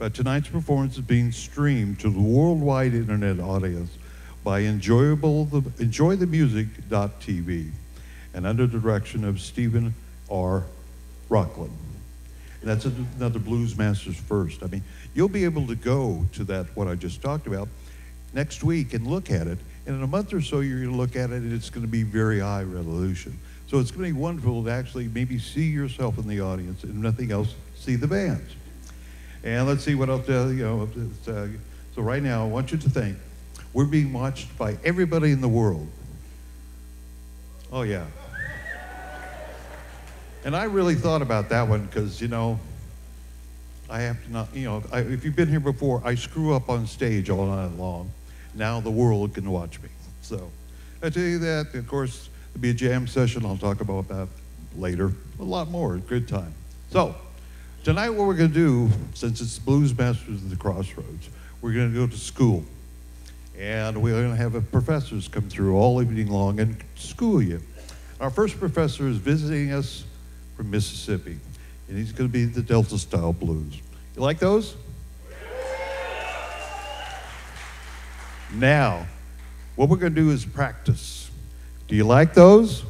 But tonight's performance is being streamed to the worldwide internet audience by enjoyable the, enjoythemusic.tv and under the direction of Steven R. Rochlin. And that's another Blues Masters first. I mean, you'll be able to go to that, what I just talked about, next week and look at it. And in a month or so, you're going to look at it and it's going to be very high resolution. So it's going to be wonderful to actually maybe see yourself in the audience and nothing else, see the bands. And let's see what else, uh, you know, uh, so right now, I want you to think we're being watched by everybody in the world. Oh, yeah. And I really thought about that one because, you know, I have to not, you know, I, if you've been here before, I screw up on stage all night long. Now the world can watch me. So I tell you that, of course, there'll be a jam session. I'll talk about that later. A lot more. Good time. So tonight, what we're going to do, since it's Blues Masters of the Crossroads, we're going to go to school. And we're going to have professors come through all evening long and school you. Our first professor is visiting us from Mississippi, and he's going to be the Delta style blues. You like those? Now, what we're going to do is practice. Do you like those?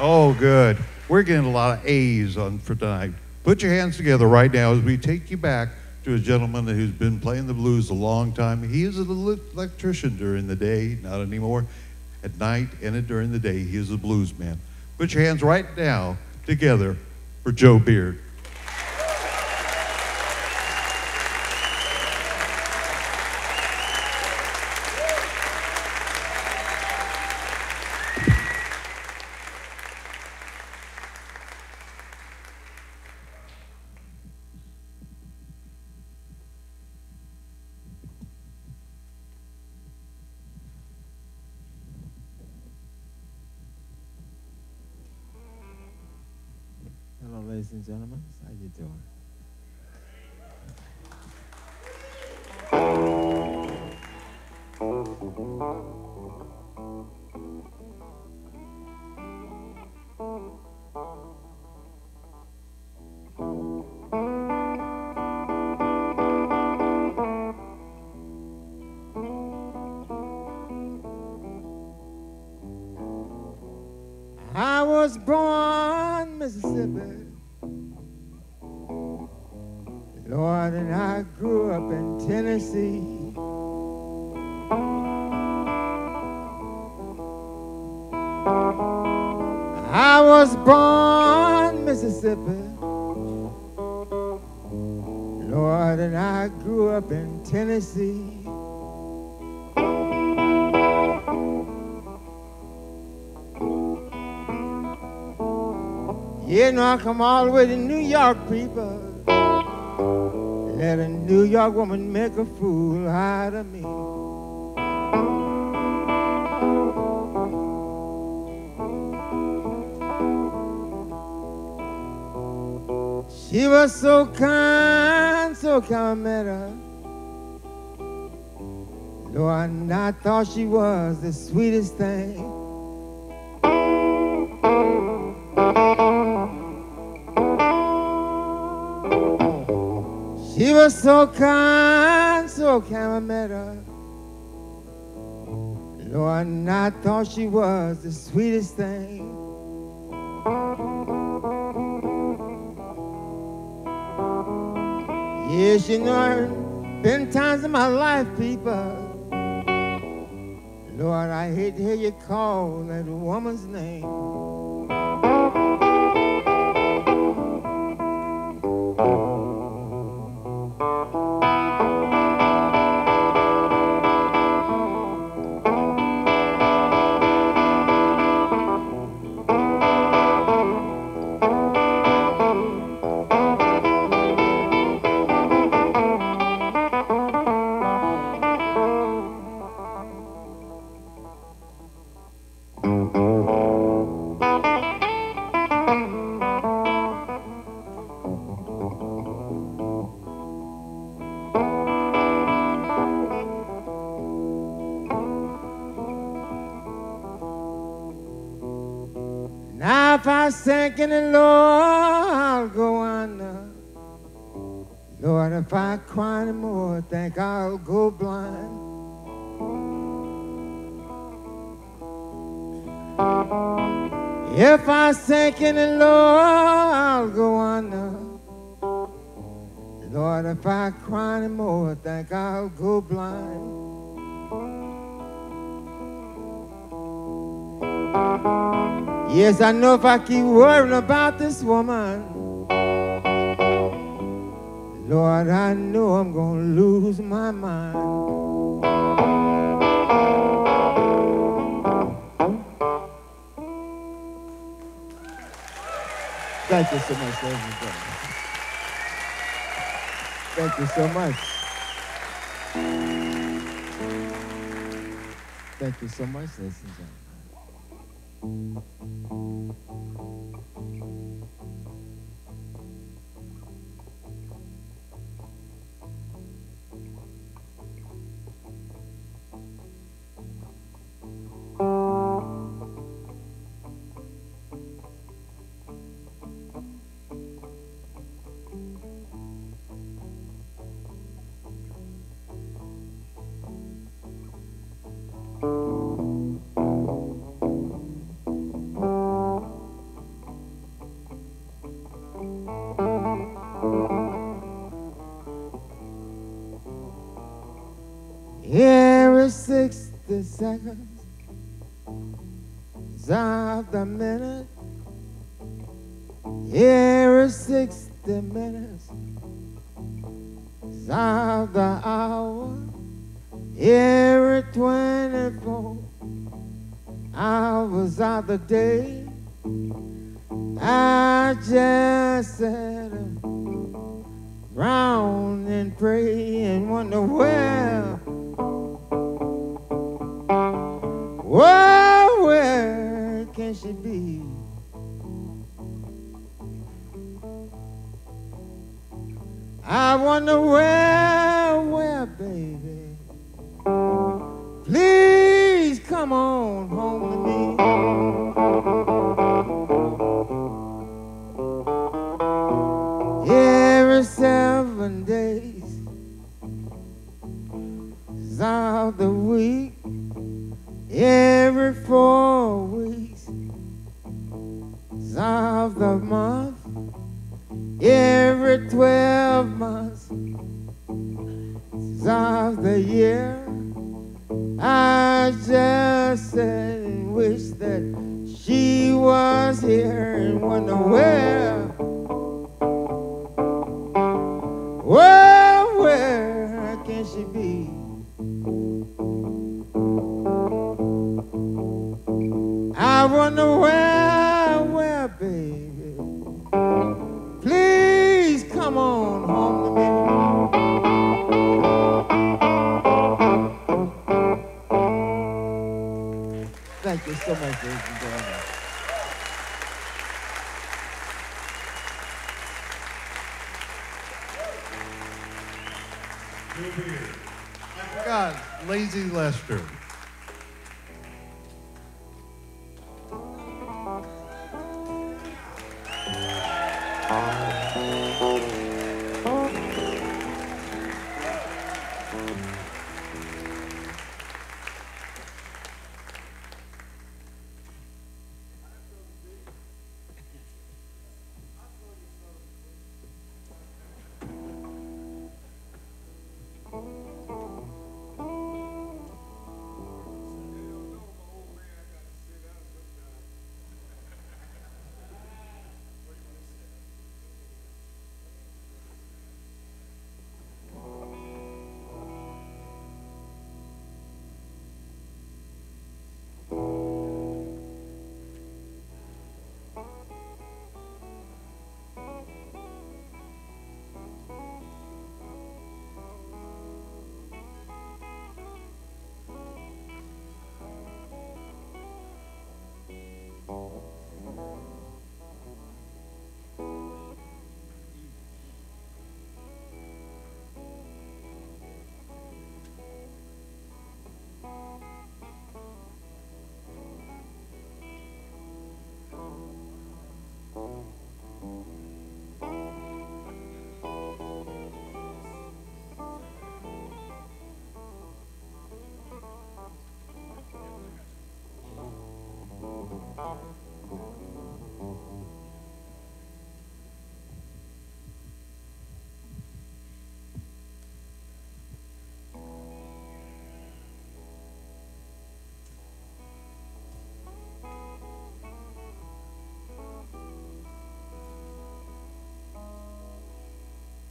Oh, good. We're getting a lot of A's on for tonight. Put your hands together right now as we take you back to a gentleman who's been playing the blues a long time. He is an electrician during the day, not anymore. At night and during the day, he is a blues man. Put your hands right now together for Joe Beard. Ladies and gentlemen. How you doing? I was born Mississippi. Tennessee. I was born in Mississippi. Lord, and I grew up in Tennessee. You know, I come all the way to New York, people. Let a New York woman make a fool out of me. She was so kind, so kind, met. Though I not thought she was the sweetest thing. Was so kind, so kind, I met her. Lord, and I thought she was the sweetest thing. Yes, you know, been times in my life, people. Lord, I hate to hear you call that woman's name. If I sank in the Lord, I'll go under. Lord, if I cry anymore, I think I'll go blind. If I sink in the Lord, I'll go under. Lord, if I cry anymore, I think I'll go blind. Yes, I know if I keep worrying about this woman, Lord, I know I'm gonna lose my mind. Thank you so much, gentlemen. Thank you so much. Thank you so much, ladies and gentlemen. Every 60 seconds of the minute, every 60 minutes of the hour, every 24 hours of the day. I just sit around and pray and wonder where Whoa, where can she be? I wonder where, where, baby. Please come on twelve months of the year. I just said wish that she was here and wonder where. Well, where can she be? I wonder where, so much, ladies and gentlemen. I forgot, Lazy Lester. Oh.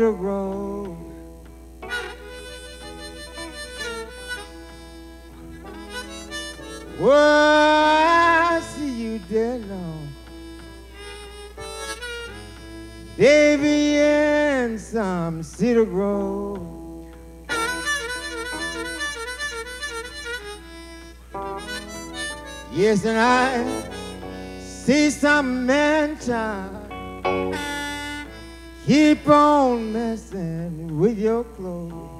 Cedar grove. Well, I see you dead long. Baby, in some cedar grove. Yes, and I see some man keep on messing with your clothes.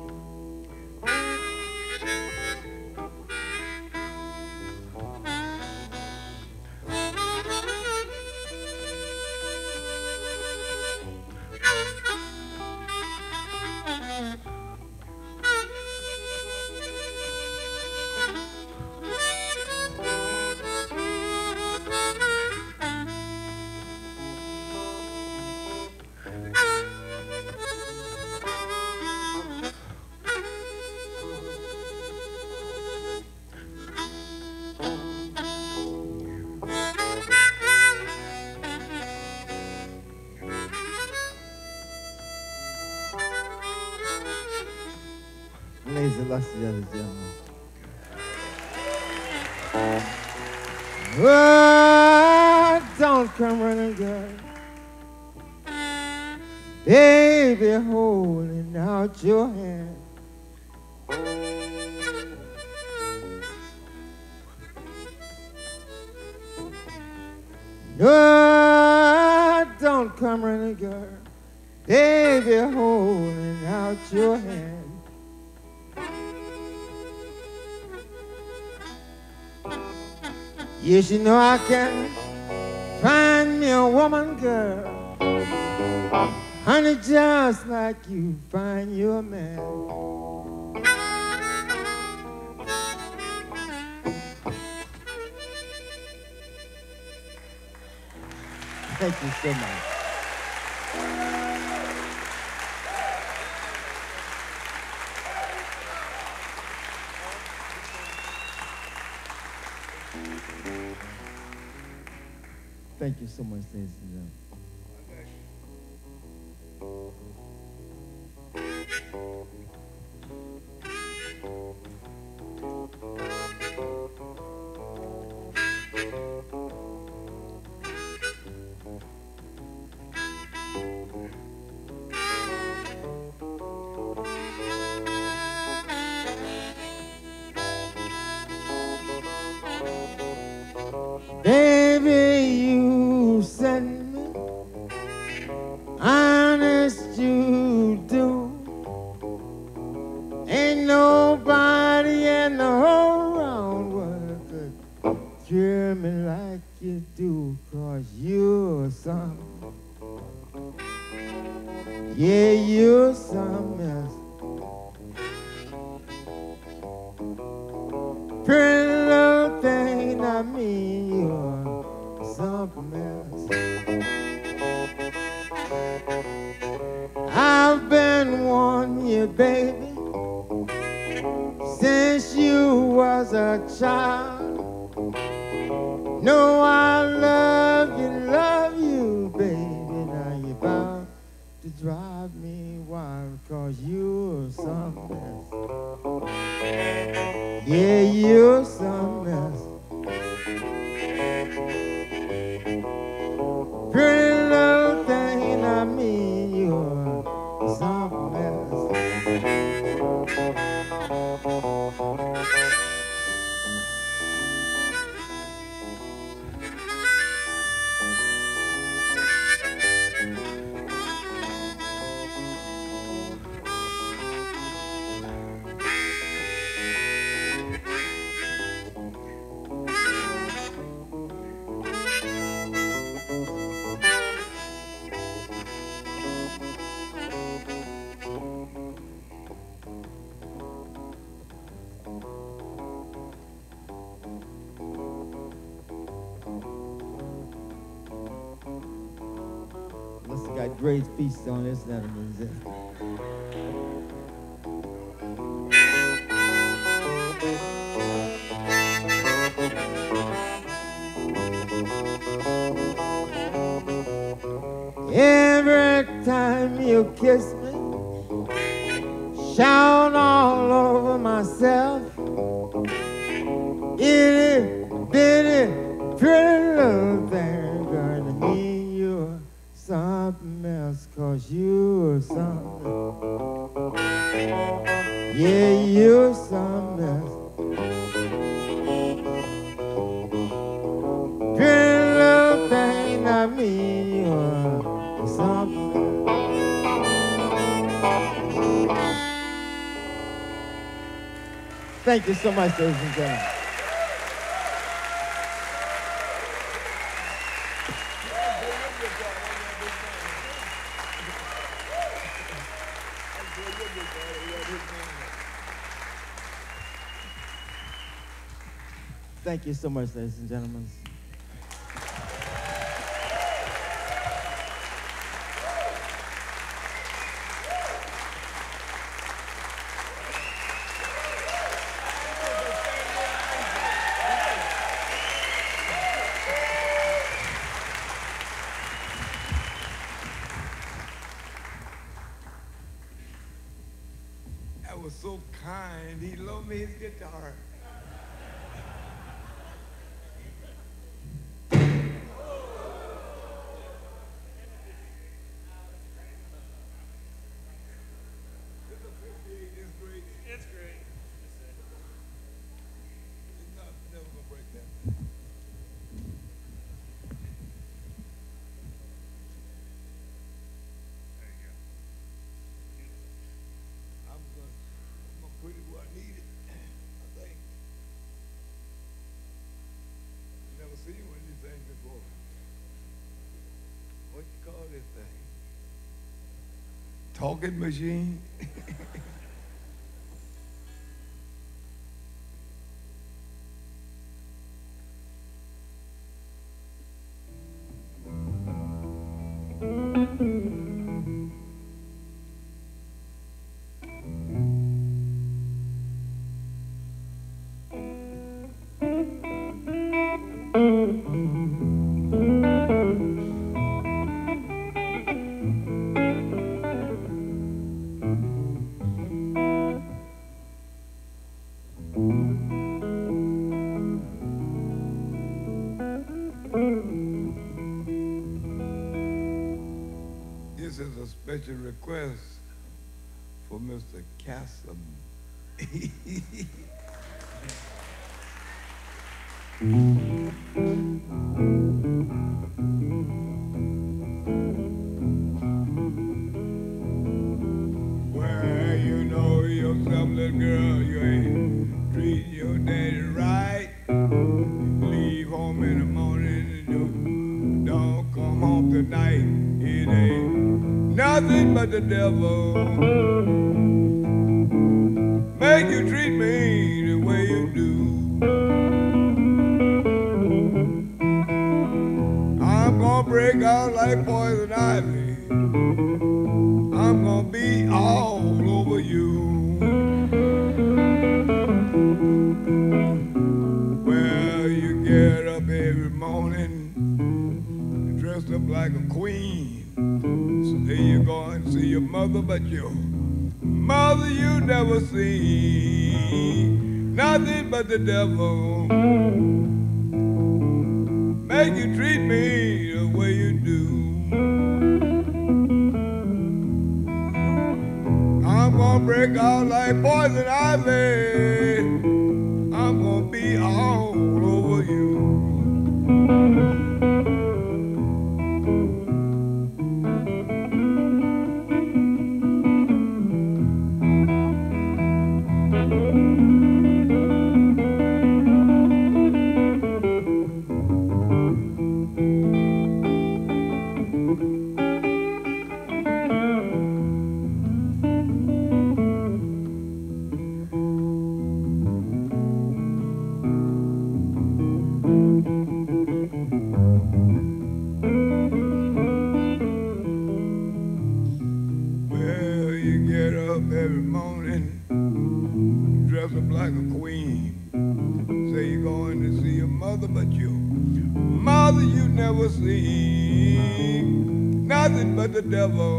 Don't come running, girl. Baby, holding out your hand. No, don't come running, girl. Baby, holding out your hand. Yes, you know I can find me a woman, girl. Honey, just like you find your man. Thank you so much. Thank you so much, ladies and gentlemen. I love you, love you, baby. Now you're about to drive me wild, cause you're some mess. Yeah, you're some got great feast on this. Every time you kiss me, shout so much, ladies and gentlemen. Thank you so much, ladies and gentlemen. That was so kind. He loaned me his guitar. It's great. It's great. It's not, never gonna break that. I'm gonna, I'm gonna put it where I need it. I think. Never seen one of these things before. What you call this thing? Talking machine? This is a special request for Mr. Kassem. Well, devil. Make you treat me the way you do. I'm gonna break out like poison ivy. I'm gonna be all over you. Well, you get up every morning, dressed up like a queen. So there you go and see your mother, but your mother you never see. Nothing but the devil make you treat me the way you do. I'm gonna break out like poison ivy. Nothing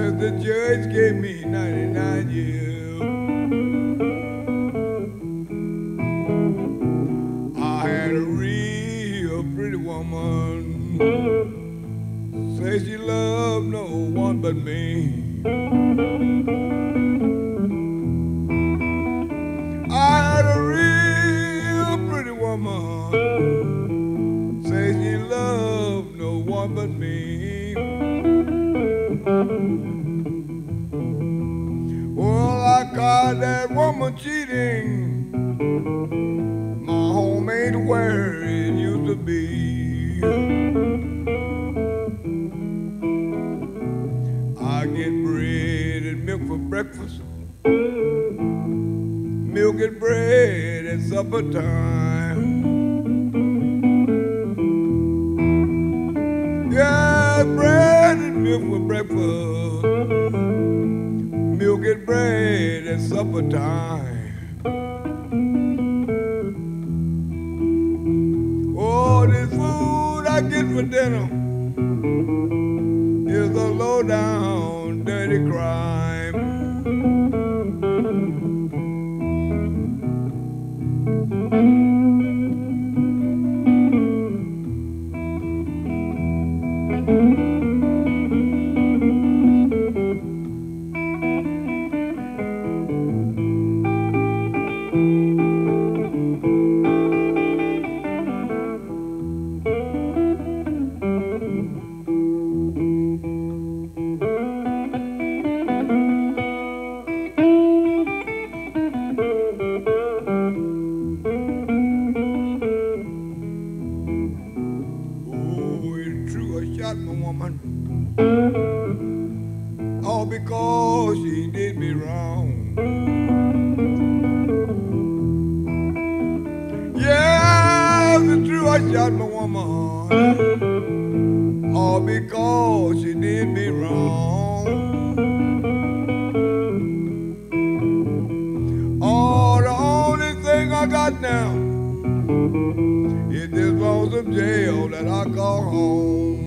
since the judge gave me 99 years. I had a real pretty woman. Say she loved no one but me. Cheating. My home ain't where it used to be. I get bread and milk for breakfast, milk and bread at supper time. Yeah, bread and milk for breakfast, and bread at supper time. Oh, this food I get for dinner is a low down dirty crime. got my woman. All because she did me wrong. Yeah, it's true, I shot my woman. All because she did me wrong. Oh, the only thing I got now is this lonesome jail that I call home.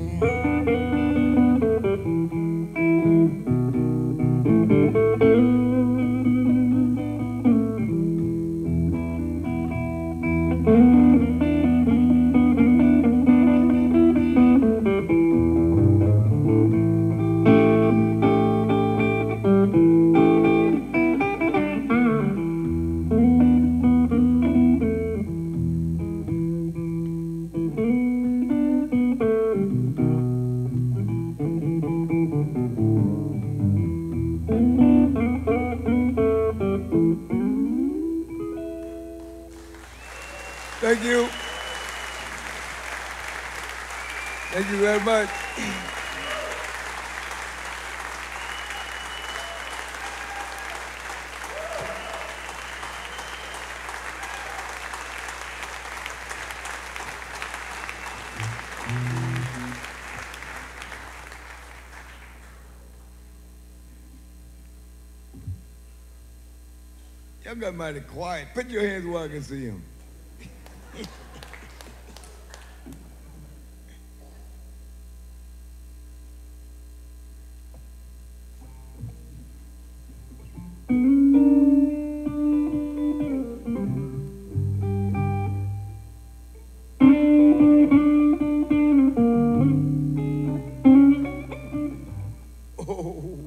Y'all got mighty quiet. Put your hands where I can see him. Oh.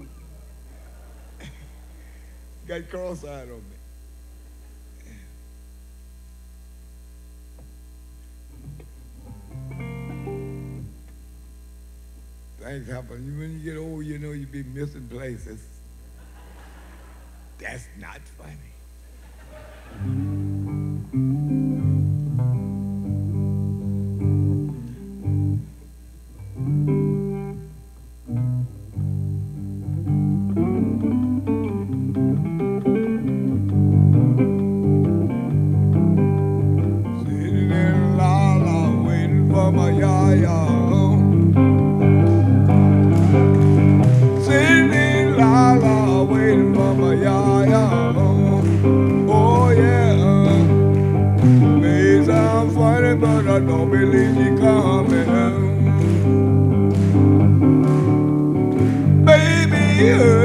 cross-eyed on me. things happen. When you get old, you know you be missing places. That's not. I don't believe you coming. Baby, you.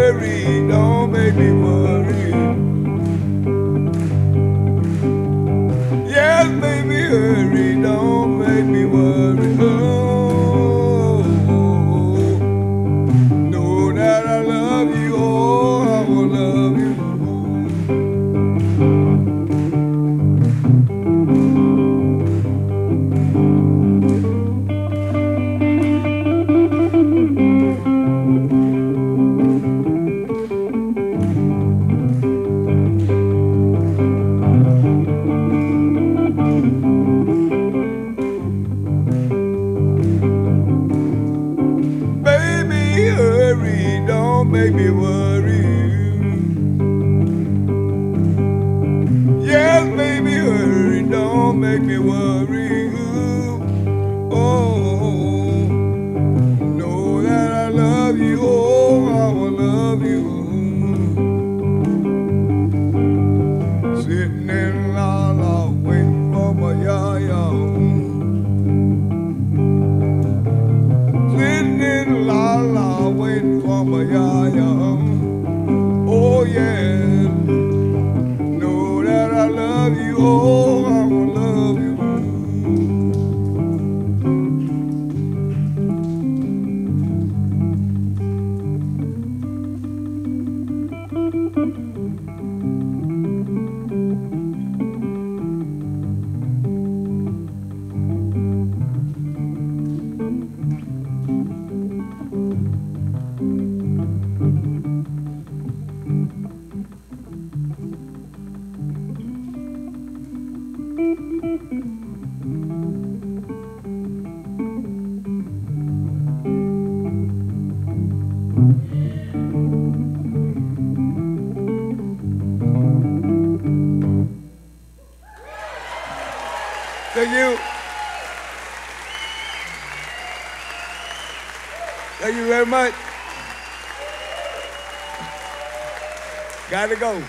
Go.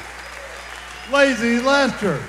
Lazy Lester.